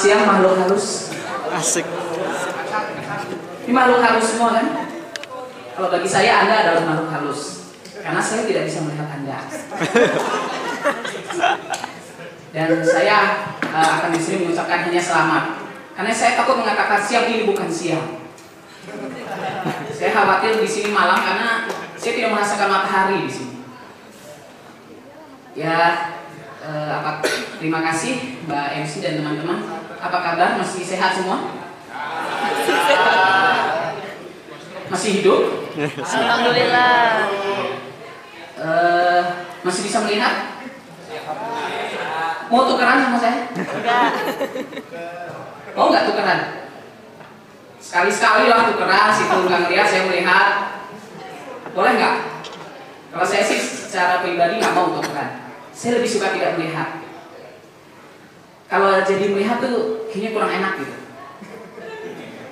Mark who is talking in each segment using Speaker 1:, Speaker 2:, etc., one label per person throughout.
Speaker 1: siang makhluk halus.
Speaker 2: Asik.
Speaker 1: ini makhluk halus semua kan? Kalau bagi saya anda adalah makhluk halus. Karena saya tidak bisa melihat anda. Dan saya uh, akan di sini mengucapkan hanya selamat. Karena saya takut mengatakan siang ini bukan siang. Saya khawatir di sini malam karena saya tidak merasakan matahari di sini. Ya uh, apa terima kasih Mbak MC dan teman-teman apa kabar? Masih sehat semua? Masih hidup?
Speaker 3: Alhamdulillah.
Speaker 1: Eh, masih bisa melihat? Mau tukeran sama saya?
Speaker 3: Enggak.
Speaker 1: mau nggak tukeran? Sekali-sekali lah tukeran situ nggak ngeliat saya melihat. Boleh nggak kalau saya sih secara pribadi nggak mau tukeran. Saya lebih suka tidak melihat kalau jadi melihat tuh kayaknya kurang enak gitu.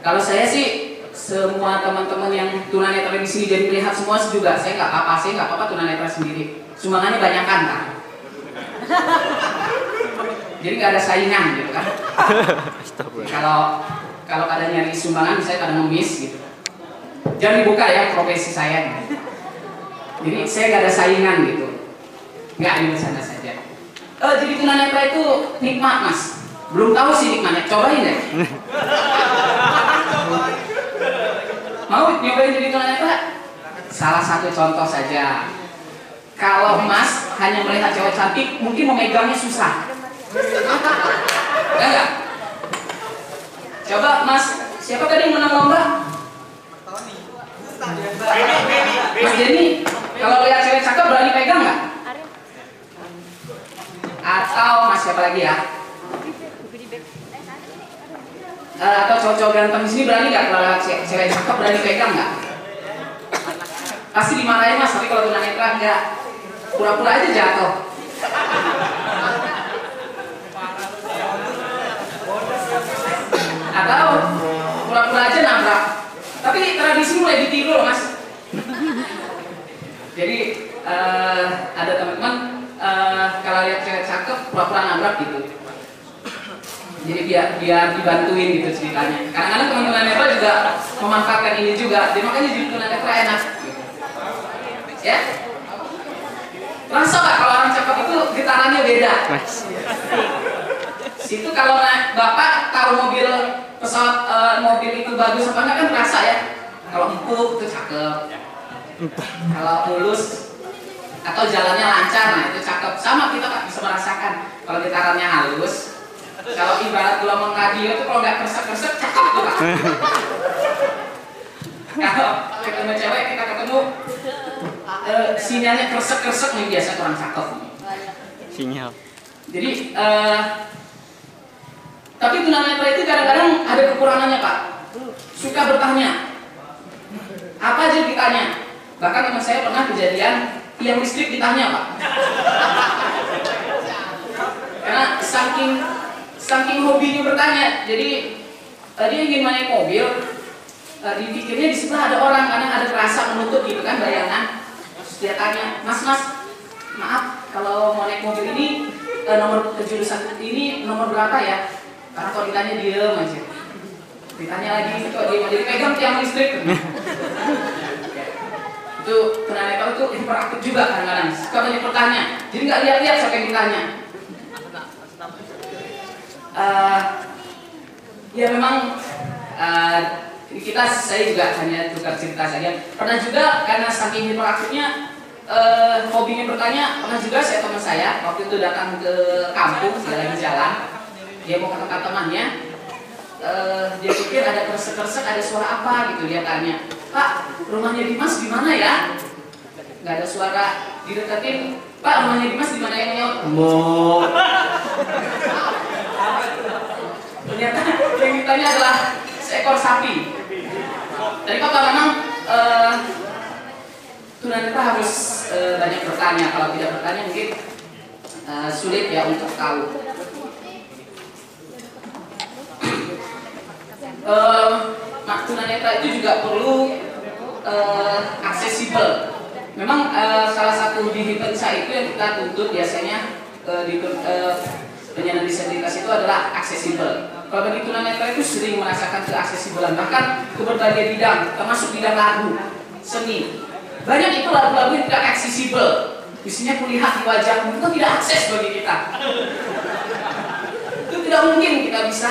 Speaker 1: Kalau saya sih semua teman-teman yang tunanetra di sini jadi melihat semua juga. Saya nggak apa-apa saya nggak apa-apa tunanetra sendiri. Sumbangannya banyak kan kan jadi nggak ada saingan gitu kan kalau kalau ada nyari sumbangan saya kadang ngemis gitu. Jangan dibuka ya profesi saya. Jadi saya nggak ada saingan gitu. Nggak ini bercanda saja eh jadi tunanetra itu nikmat mas. Belum tahu sih nikmatnya. Cobain deh. Mau nyobain jadi tunanetra salah satu contoh saja. Kalau mas hanya melihat cewek cantik mungkin memegangnya susah. Ya enggak Coba Mas, siapa tadi yang menang lomba? Mas Denny, kalau lihat cewek cakep berani pegang nggak? Atau Mas siapa lagi ya? Eh, atau cowok-cowok ganteng di sini berani nggak kalau cewek cakep berani pegang nggak? Pasti dimarahin Mas, tapi kalau tunanetra nggak pura-pura aja jatuh. atau pura-pura aja nabrak tapi tradisi mulai ditiru loh mas jadi eh, ada teman-teman kalau lihat cewek cakep pura-pura nabrak gitu jadi biar biar dibantuin gitu ceritanya kadang-kadang teman-teman netra juga memanfaatkan ini juga jadi makanya jadi teman netra enak gitu. ya rasa nggak kalau orang cakep itu getarannya beda. Situ kalau naik bapak tahu mobil pesawat eh, mobil itu bagus apa enggak kan terasa ya. Kalau empuk itu cakep. Kalau mulus atau jalannya lancar nah itu Sama kita Pak, bisa merasakan kalau getarannya halus. Kalau ibarat gelombang radio itu kalau nggak kresek-kresek cakep tuh Pak. kalau ketemu cewek kita ketemu eh, sinyalnya kresek-kresek nih biasa kurang cakep.
Speaker 2: Sinyal.
Speaker 1: Jadi eh, tapi tunanetra itu kadang-kadang ada kekurangannya pak. Suka bertanya. Apa aja ditanya. Bahkan teman saya pernah kejadian yang listrik ditanya pak. Karena saking saking hobinya bertanya, jadi dia ingin naik mobil, eh, dipikirnya di sebelah ada orang karena ada terasa menutup gitu kan bayangan. Terus dia tanya, Mas Mas, maaf kalau mau naik mobil ini eh, nomor jurusan ini nomor berapa ya? Karena kalau ditanya diem aja. Ditanya lagi kok dia jadi pegang tiang listrik. itu tunanetra itu interaktif juga kadang-kadang. Suka banyak bertanya. Jadi nggak lihat-lihat siapa yang ditanya. Eh, ya memang eh, kita saya juga hanya tukar cerita saja. Pernah juga karena saking hiperaktifnya eh, hobinya bertanya, pernah juga saya teman saya waktu itu datang ke kampung dia lagi jalan, dia mau ke tempat temannya, eh, dia pikir ada kresek-kresek, ada suara apa gitu dia tanya, Pak rumahnya Dimas di mana ya? Gak ada suara dideketin, Pak rumahnya Dimas di mana yang nyaut? Mau ternyata yang ditanya adalah seekor sapi. Jadi kalau memang tunanetra harus eh, banyak bertanya. Kalau tidak bertanya mungkin eh, sulit ya untuk tahu. Eh, mak tunanetra itu juga perlu eh, aksesibel. Memang salah satu di itu yang kita tuntut biasanya penyandang disabilitas itu adalah aksesibel. Kalau bagi tunanetra itu sering merasakan keaksesibelan bahkan ke berbagai bidang termasuk bidang lagu seni. Banyak itu lagu-lagu yang tidak aksesibel. Biasanya kulihat di wajahmu itu tidak akses bagi kita. Itu tidak mungkin kita bisa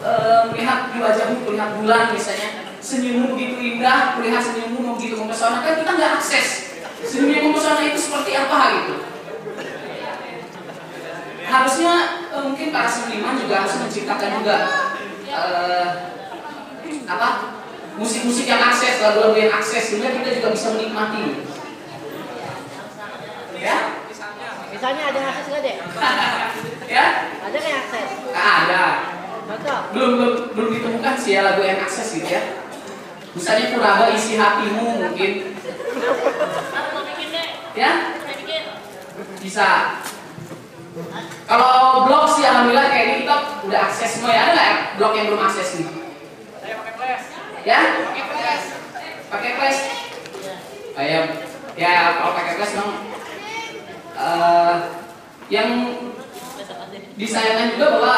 Speaker 1: uh, melihat di wajahmu kulihat bulan misalnya. Senyummu begitu indah kulihat senyummu begitu mempesona kan kita nggak akses. Senyum mempesona itu seperti apa gitu harusnya uh, mungkin para seniman juga harus menciptakan juga uh, apa musik-musik yang akses lagu-lagu yang akses sehingga kita juga bisa menikmati. Ya?
Speaker 3: Misalnya ada yang akses nggak dek?
Speaker 1: ya?
Speaker 3: Ada yang akses?
Speaker 1: Nggak ada.
Speaker 3: Contoh?
Speaker 1: belum belum belum ditemukan sih ya lagu yang akses gitu ya. Misalnya kuraba isi hatimu mungkin. Ya? Bisa kalau blog sih alhamdulillah kayaknya kita udah akses semua ya. Ada nggak ya blog yang belum akses nih? Ya? Pakai flash. Kayak ya kalau pakai flash memang eh, yang disayangkan juga bahwa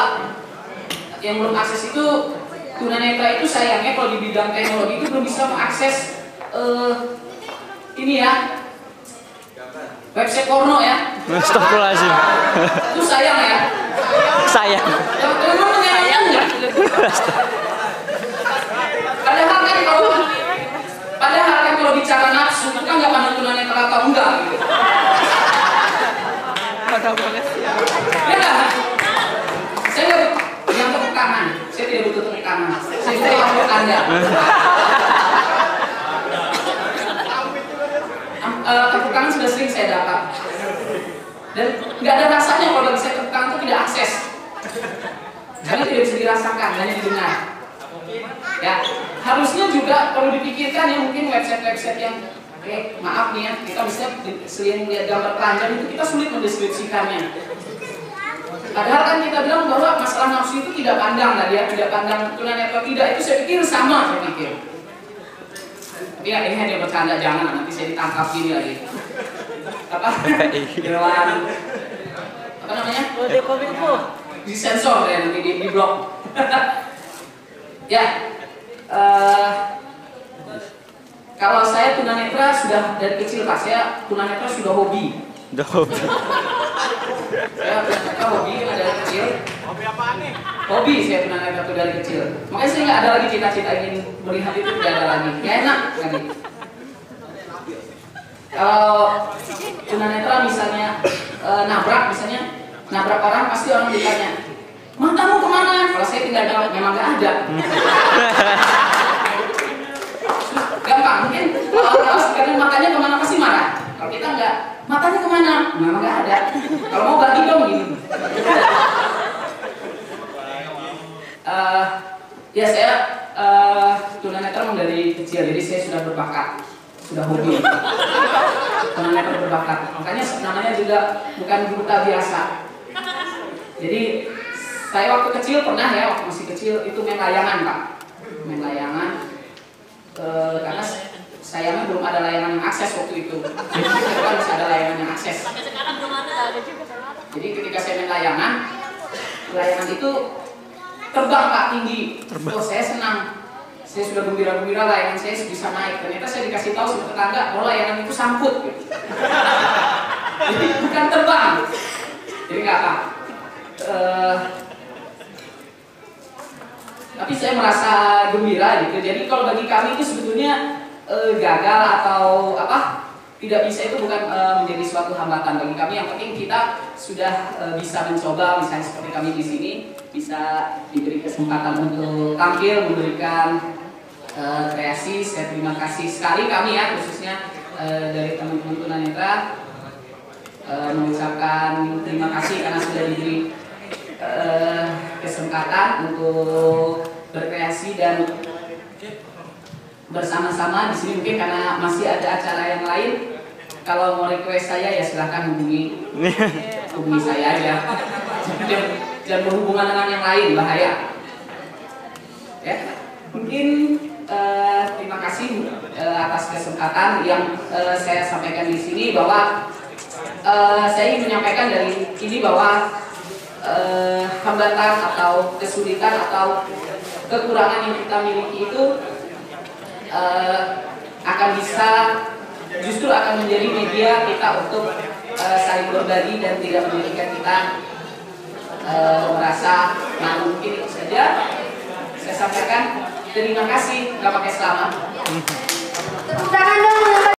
Speaker 1: yang belum akses itu tunanetra itu sayangnya kalau di bidang teknologi itu belum bisa mengakses eh, ini ya. Website porno ya
Speaker 2: Astagfirullahaladzim.
Speaker 1: itu sayang ya?
Speaker 2: Sayang.
Speaker 1: yang memang menyayangkan nggak padahal kan kalau padahal kan kalau bicara nafsu itu kan nggak pandang tunanetra atau enggak? Gitu ya nggak? saya nggak yang tepuk tangan. Saya tidak butuh tepuk tangan. Saya butuh tepuk anda eh, tepuk tangan sudah sering saya dapat dan nggak ada rasanya kalau saya tepuk tangan itu tidak akses karena tidak bisa dirasakan hanya didengar ya harusnya juga perlu dipikirkan ya mungkin website-website yang Oke, maaf nih ya, kita bisa selain melihat gambar telanjang itu kita sulit mendeskripsikannya. Padahal kan kita bilang bahwa masalah nafsu itu tidak pandang tadi ya, tidak pandang tunanetra tidak itu saya pikir sama saya pikir. Tapi ya ini hanya bercanda jangan nanti saya ditangkap gini lagi. Apa? Dewan apa namanya?
Speaker 3: Kode kominfo.
Speaker 1: disensor ya nanti di, di blog. ya, eh, kalau saya tunanetra sudah dari kecil pak, saya tunanetra sudah hobi.
Speaker 2: Udah
Speaker 1: Saya tunanetra hobi dari kecil. Hobi apa nih? Hobi saya tunanetra itu dari kecil. Makanya saya nggak ada lagi cita-cita ingin melihat itu tidak ada lagi. Ya enak lagi. Kalau tunanetra misalnya eh, nabrak misalnya nabrak orang pasti orang ditanya matamu ke mana? Kalau saya tinggal jawab memang nggak ada. Gampang mungkin kalau kalau sekarang matanya ke mana pasti marah. Kalau kita nggak matanya ke mana? Memang nggak ada. Kalau mau bagi dong gini. Eh, ya saya uh, tunanetra dari kecil jadi saya sudah berbakat sudah hobi. Tunanetra berbakat. Makanya namanya juga bukan buta biasa. Jadi saya waktu kecil pernah ya waktu masih kecil itu main layangan pak. Main layangan. Eh, karena sayangnya belum ada layangan yang akses waktu itu. Jadi kan bisa ada layangan yang akses. Jadi ketika saya main layangan layangan itu terbang pak tinggi. Oh saya senang saya sudah gembira-gembira layangan saya bisa naik. Ternyata saya dikasih tahu sama tetangga bahwa layangan itu sangkut. Gitu. jadi bukan terbang. Jadi nggak apa Eh, tapi saya merasa gembira gitu. Jadi kalau bagi kami itu sebetulnya eh, gagal atau apa tidak bisa itu bukan eh, menjadi suatu hambatan bagi kami. Yang penting kita sudah eh, bisa mencoba misalnya seperti kami di sini bisa diberi kesempatan untuk tampil memberikan eh, kreasi saya terima kasih sekali kami ya khususnya eh, dari teman-teman tunanetra. Eh, mengucapkan terima kasih karena sudah diberi eh, kesempatan untuk berkreasi dan bersama-sama di sini mungkin karena masih ada acara yang lain. Kalau mau request saya ya silahkan hubungi. Hubungi saya aja. Jangan, jangan berhubungan dengan yang lain bahaya. Ya mungkin eh, terima kasih eh, atas kesempatan yang eh, saya sampaikan di sini bahwa eh, saya ingin menyampaikan dari ini bahwa eh, hambatan atau kesulitan atau kekurangan yang kita miliki itu eh, akan bisa justru akan menjadi media kita untuk eh, saling berbagi dan tidak menjadikan kita eh, merasa nah mungkin itu saja. Saya sampaikan terima kasih nggak pakai selamat
Speaker 4: Tepuk tangan dong.